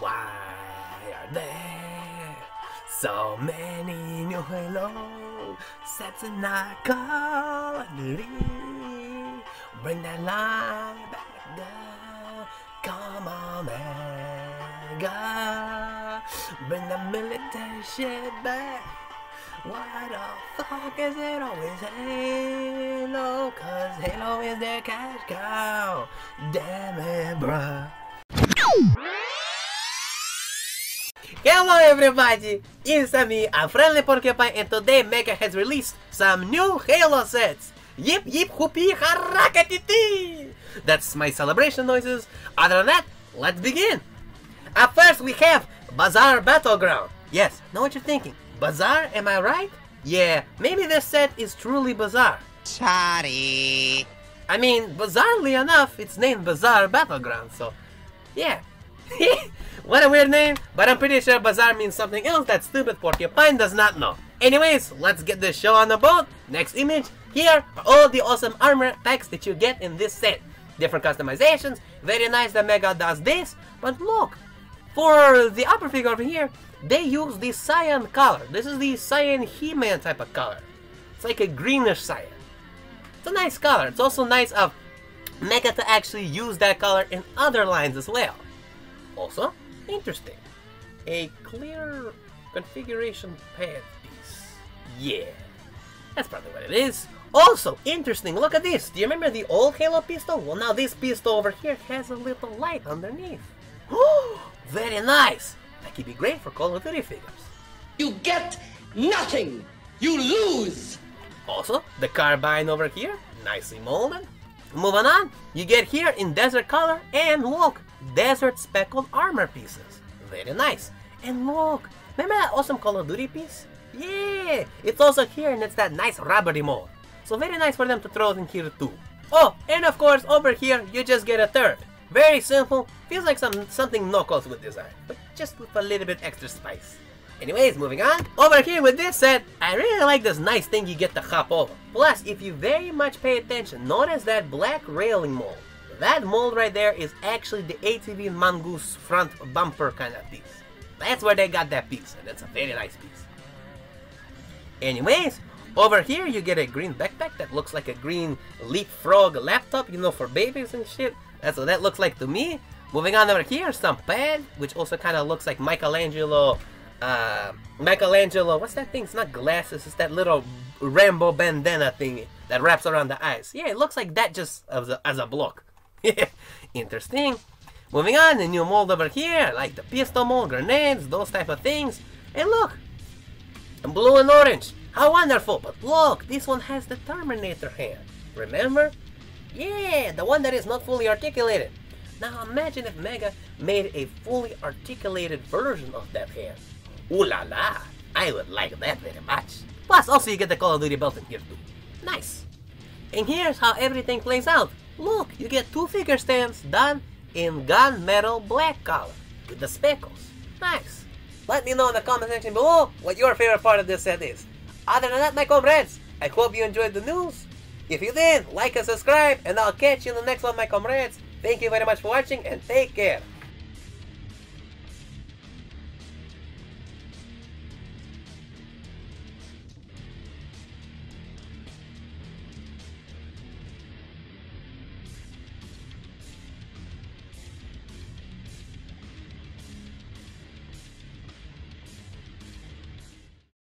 Why are there so many new Halo sets in our Call Bring that line back down. Come on, Mega. Bring the military shit back. Why the fuck is it always Halo? Cause Halo is their cash cow. Damn it, bruh. Hello everybody, it's me, Unfriendly Porcupine and today Mega has released some new Halo sets. Yip yip whoopee harakatiti! That's my celebration noises. Other than that, let's begin. At first we have Bazaar Battleground. Yes, know what you're thinking. Bazaar, am I right? Yeah, maybe this set is truly bizarre. Sorry. I mean, bizarrely enough, it's named Bazaar Battleground, so yeah. what a weird name, but I'm pretty sure Bazaar means something else that stupid porcupine does not know. Anyways, let's get this show on the boat. Next image, here are all the awesome armor packs that you get in this set. Different customizations, very nice that Mega does this, but look, for the upper figure over here, they use the cyan color. This is the cyan He-Man type of color. It's like a greenish cyan. It's a nice color. It's also nice of Mega to actually use that color in other lines as well. Also, interesting. A clear configuration pad piece. Yeah, that's probably what it is. Also, interesting, look at this. Do you remember the old Halo pistol? Well, now this pistol over here has a little light underneath. Very nice. That could be great for Call of Duty figures. You get nothing. You lose. Also, the carbine over here, nicely molded. Moving on, you get here in desert color, and look, desert speckled armor pieces. Very nice. And look, remember that awesome Call of Duty piece? Yeah, it's also here and it's that nice rubbery mold. So very nice for them to throw it in here too. Oh, and of course over here you just get a third. Very simple, feels like some something Knuckles would design, but just with a little bit extra spice. Anyways, moving on. Over here with this set, I really like this nice thing you get to hop over. Plus, if you very much pay attention, notice that black railing mold. That mold right there is actually the ATV Mongoose front bumper kind of piece. That's where they got that piece, and it's a very nice piece. Anyways, over here you get a green backpack that looks like a green leapfrog laptop, you know, for babies and shit. That's what that looks like to me. Moving on over here, some pad, which also kind of looks like Michelangelo uh, Michelangelo, what's that thing? It's not glasses, it's that little Rambo bandana thing that wraps around the eyes. Yeah, it looks like that just as a, as a block. Interesting. Moving on, the new mold over here, like the pistol mold, grenades, those type of things. And look, blue and orange. How wonderful. But look, this one has the Terminator hand. Remember? Yeah, the one that is not fully articulated. Now imagine if Mega made a fully articulated version of that hand. Ooh la la! I would like that very much. Plus, also you get the Call of Duty belt in here too. Nice! And here's how everything plays out. Look, you get two figure stands done in gunmetal black color with the speckles. Nice! Let me know in the comment section below what your favorite part of this set is. Other than that, my comrades, I hope you enjoyed the news. If you did, like and subscribe, and I'll catch you in the next one, my comrades. Thank you very much for watching, and take care.